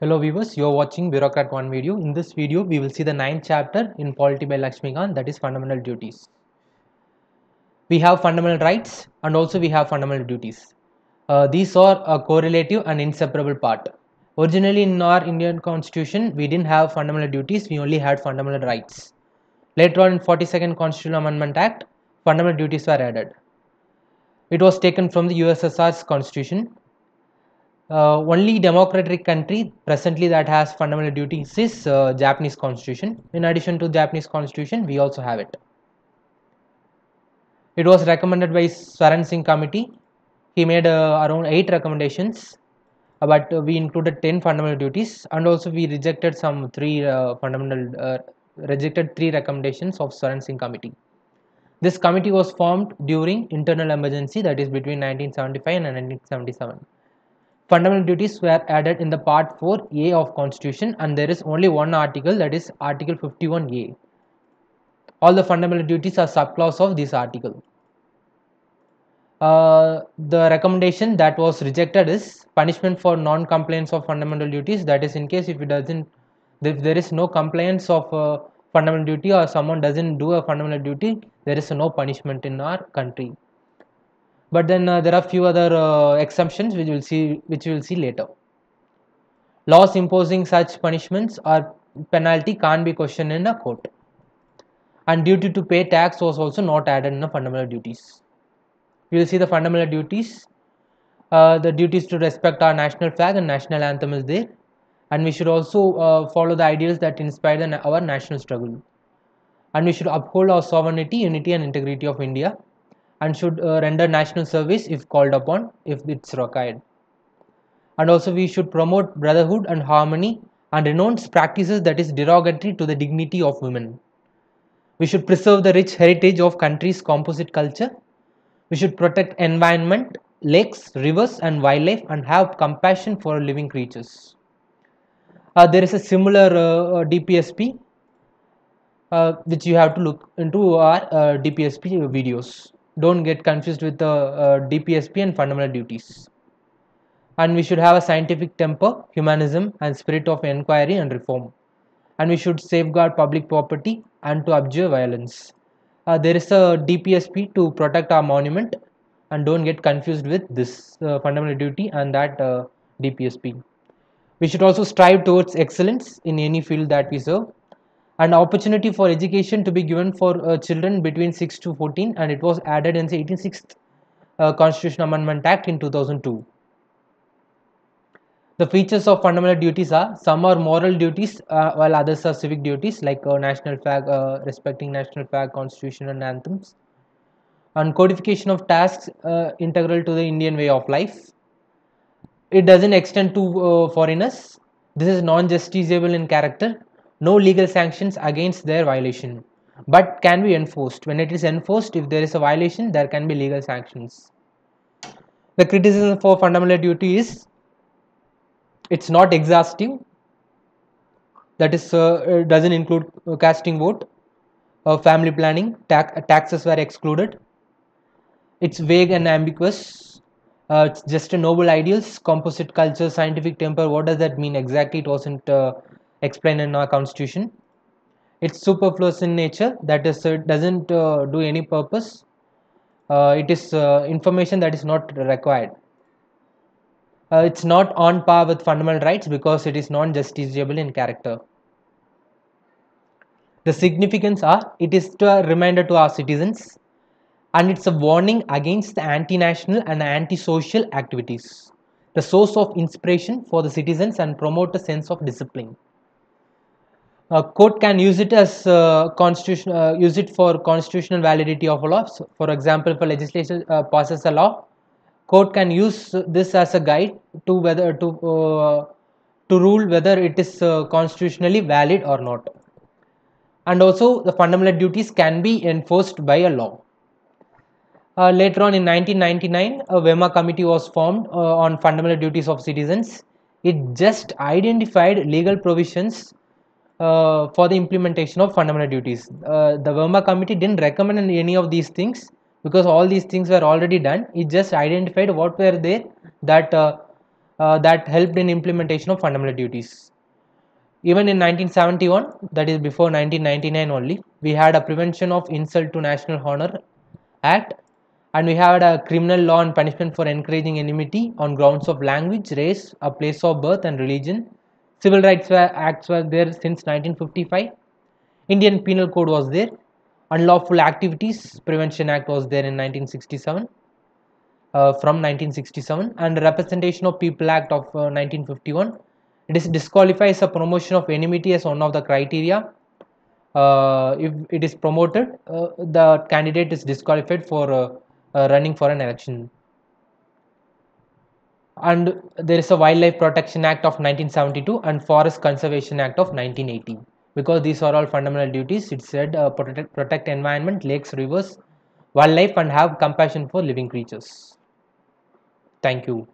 Hello viewers, you are watching Bureaucrat 1 video. In this video, we will see the ninth chapter in Polity by Laxmikanth that is fundamental duties. We have fundamental rights and also we have fundamental duties. Uh, these are a correlative and inseparable part. Originally in our Indian constitution, we didn't have fundamental duties, we only had fundamental rights. Later on in 42nd Constitutional Amendment Act, fundamental duties were added. It was taken from the USSR's constitution uh, only democratic country presently that has fundamental duties is uh, Japanese constitution. In addition to Japanese constitution, we also have it. It was recommended by Swaran Singh committee. He made uh, around eight recommendations, uh, but we included ten fundamental duties, and also we rejected some three uh, fundamental uh, rejected three recommendations of Swaran Singh committee. This committee was formed during internal emergency that is between 1975 and 1977 fundamental duties were added in the part 4a of constitution and there is only one article that is article 51a all the fundamental duties are subclause of this article. Uh, the recommendation that was rejected is punishment for non-compliance of fundamental duties. That is in case if it doesn't if there is no compliance of uh, fundamental duty or someone doesn't do a fundamental duty there is no punishment in our country but then uh, there are few other uh, exemptions which we'll see which we'll see later. Laws imposing such punishments or penalty can't be questioned in a court. And duty to pay tax was also not added in the fundamental duties. We will see the fundamental duties. Uh, the duties to respect our national flag and national anthem is there. And we should also uh, follow the ideals that inspired our national struggle. And we should uphold our sovereignty unity and integrity of india and should uh, render national service if called upon if it's required. And also we should promote brotherhood and harmony and renounce practices that is derogatory to the dignity of women. We should preserve the rich heritage of country's composite culture. We should protect environment lakes rivers and wildlife and have compassion for living creatures. Uh, there is a similar uh, dpsp uh, which you have to look into our uh, dpsp videos don't get confused with the uh, DPSP and fundamental duties. And we should have a scientific temper, humanism, and spirit of inquiry and reform. And we should safeguard public property and to abjure violence. Uh, there is a DPSP to protect our monument, and don't get confused with this uh, fundamental duty and that uh, DPSP. We should also strive towards excellence in any field that we serve an opportunity for education to be given for uh, children between 6 to 14 and it was added in the 86th uh, Constitution Amendment Act in 2002. The features of fundamental duties are some are moral duties uh, while others are civic duties like uh, national flag, uh, respecting national flag, constitution and anthems and codification of tasks uh, integral to the Indian way of life. It doesn't extend to foreigners. This is non-justiciable in character no legal sanctions against their violation. But can be enforced. When it is enforced if there is a violation there can be legal sanctions. The criticism for fundamental duty is it's not exhaustive. That is uh, doesn't include casting vote uh, family planning tax, taxes were excluded. It's vague and ambiguous. Uh, it's just a noble ideals composite culture scientific temper. What does that mean exactly? It wasn't uh, explained in our constitution. It's superfluous in nature that is it doesn't uh, do any purpose. Uh, it is uh, information that is not required. Uh, it's not on par with fundamental rights because it is non-justiciable in character. The significance are it is a reminder to our citizens and it's a warning against the anti-national and anti-social activities. The source of inspiration for the citizens and promote a sense of discipline a court can use it as uh, constitution uh, use it for constitutional validity of a law. So for example if a legislature uh, passes a law court can use this as a guide to whether to uh, to rule whether it is uh, constitutionally valid or not. And also the fundamental duties can be enforced by a law. Uh, later on in 1999 a Verma committee was formed on fundamental duties of citizens. It just identified legal provisions uh, for the implementation of fundamental duties. Uh, the Verma committee didn't recommend any of these things because all these things were already done. It just identified what were there that uh, uh, that helped in implementation of fundamental duties even in 1971 that is before 1999 only we had a prevention of insult to national honor act and we had a criminal law and punishment for encouraging enmity on grounds of language race a place of birth and religion civil rights acts were there since 1955 indian penal code was there. Unlawful activities prevention act was there in 1967 uh, from 1967 and representation of people act of uh, 1951 it is disqualifies a promotion of enmity as one of the criteria. Uh, if it is promoted uh, the candidate is disqualified for uh, uh, running for an election and there is a wildlife protection act of 1972 and forest conservation act of 1980 because these are all fundamental duties it said uh, protect, protect environment lakes rivers wildlife and have compassion for living creatures. Thank you